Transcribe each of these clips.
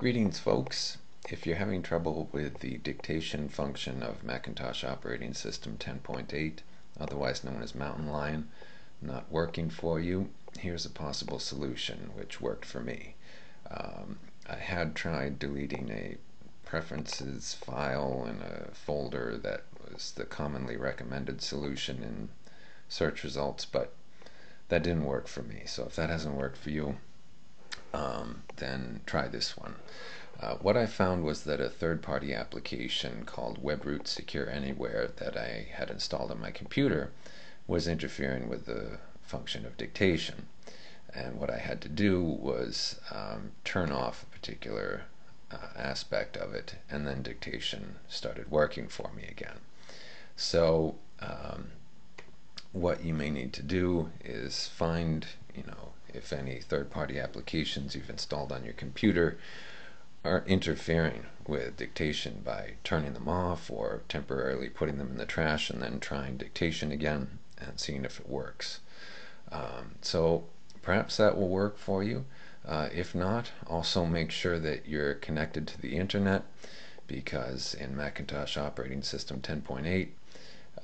Greetings folks. If you're having trouble with the dictation function of Macintosh operating system 10.8, otherwise known as Mountain Lion, not working for you, here's a possible solution which worked for me. Um, I had tried deleting a preferences file in a folder that was the commonly recommended solution in search results, but that didn't work for me. So if that hasn't worked for you, um, then try this one. Uh, what I found was that a third-party application called WebRoot Secure Anywhere that I had installed on my computer was interfering with the function of dictation. And what I had to do was um, turn off a particular uh, aspect of it, and then dictation started working for me again. So um, what you may need to do is find, you know, if any third-party applications you've installed on your computer are interfering with dictation by turning them off or temporarily putting them in the trash and then trying dictation again and seeing if it works. Um, so perhaps that will work for you. Uh, if not, also make sure that you're connected to the internet because in Macintosh operating system 10.8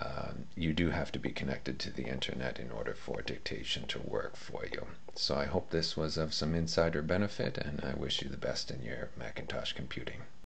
um, you do have to be connected to the internet in order for dictation to work for you. So I hope this was of some insider benefit and I wish you the best in your Macintosh computing.